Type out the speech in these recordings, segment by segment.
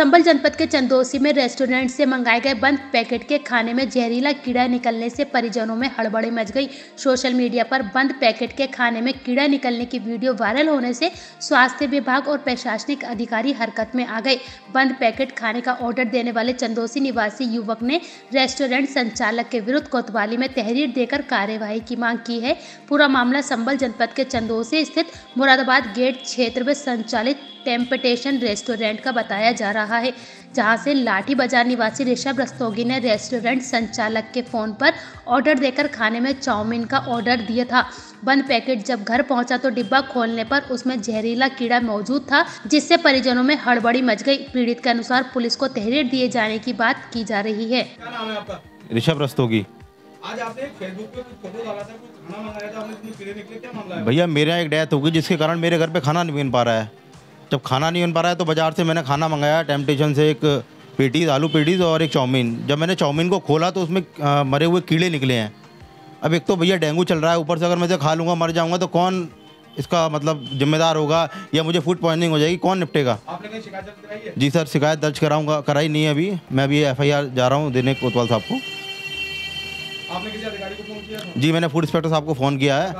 संभल जनपद के चंदोसी में रेस्टोरेंट से मंगाए गए बंद पैकेट के खाने में जहरीला कीड़ा निकलने से परिजनों में हड़बड़ी मच गई। सोशल मीडिया पर बंद पैकेट के खाने में कीड़ा निकलने की वीडियो वायरल होने से स्वास्थ्य विभाग और प्रशासनिक अधिकारी हरकत में आ गए। बंद पैकेट खाने का ऑर्डर देने वाले चंदोसी निवासी युवक ने रेस्टोरेंट संचालक के विरुद्ध कोतवाली में तहरीर देकर कार्यवाही की मांग की है। पूरा मामला संभल जनपद के चंदोसी स्थित मुरादाबाद गेट क्षेत्र में संचालित टेम्पटेशन रेस्टोरेंट का बताया जा रहा है जहाँ से लाठी बाज़ार निवासी ऋषभ रस्तोगी ने रेस्टोरेंट संचालक के फ़ोन पर ऑर्डर देकर खाने में चाउमीन का ऑर्डर दिया था। बंद पैकेट जब घर पहुँचा तो डिब्बा खोलने पर उसमें जहरीला कीड़ा मौजूद था जिससे परिजनों में हड़बड़ी मच गई। पीड़ित के अनुसार पुलिस को तहरीर दिए जाने की बात की जा रही है। क्या नाम है आपका? ऋषभ रस्तोगी आज आपने फेसबुक पे कुछ फ़ोटो डाला था कुछ खाना मंगाया था आपने इतने कीड़े निकले क्या मामला है? भैया मेरे यहाँ एक डेथ हो गई जिसके कारण मेरे घर पे खाना नहीं बन पा रहा है। जब खाना नहीं बन पा रहा है तो बाज़ार से मैंने खाना मंगाया टेम्पटेशन से एक पेटीज आलू पेटीज और एक चाउमीन। जब मैंने चाउमीन को खोला तो उसमें मरे हुए कीड़े निकले हैं। अब एक तो भैया डेंगू चल रहा है ऊपर से अगर मैं इसे खा लूँगा मर जाऊँगा तो कौन इसका मतलब जिम्मेदार होगा या मुझे फ़ूड पॉइजनिंग हो जाएगी कौन निपटेगा? आपने कहीं शिकायत दर्ज कराई है? जी सर शिकायत दर्ज कराऊँगा कराई नहीं है अभी। मैं अभी एफआईआर जा रहा हूँ देने कोतवाल साहब को। आपने किसी अधिकारी को फ़ोन किया था? जी मैंने फ़ूड इंस्पेक्टर साहब को फ़ोन किया है?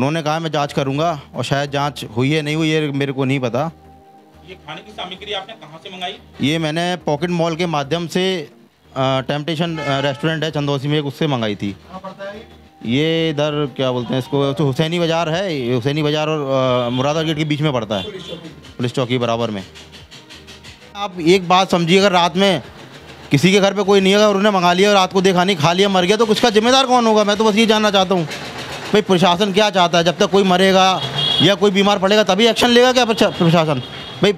उन्होंने कहा मैं जाँच करूँगा और शायद जाँच हुई है नहीं हुई है मेरे को नहीं पता। ये खाने की सामग्री आपने कहाँ से मंगाई? ये मैंने पॉकेट मॉल के माध्यम से टेम्पटेशन रेस्टोरेंट है चंदौसी में एक उससे मंगाई थी। है ये? इधर क्या बोलते हैं इसको तो हुसैनी बाज़ार है ये हुसैनी बाज़ार और मुरादा गेट के बीच में पड़ता है। पुलिस चौकी बराबर में। आप एक बात समझिए अगर रात में किसी के घर पे कोई नहीं है अगर उन्होंने मंगा लिया और रात को देखा नहीं खा लिया मर गया तो उसका जिम्मेदार कौन होगा? मैं तो बस ये जानना चाहता हूँ। भाई प्रशासन क्या चाहता है? जब तक कोई मरेगा या कोई बीमार पड़ेगा तभी एक्शन लेगा क्या प्रशासन? भाई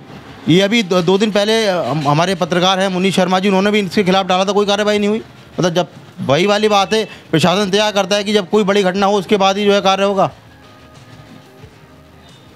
ये अभी दो, दो दिन पहले हमारे पत्रकार हैं मुनीष शर्मा जी उन्होंने भी इसके खिलाफ डाला था कोई कार्रवाई नहीं हुई। मतलब जब वही वाली बात है प्रशासन तैयार करता है कि जब कोई बड़ी घटना हो उसके बाद ही जो है कार्य होगा।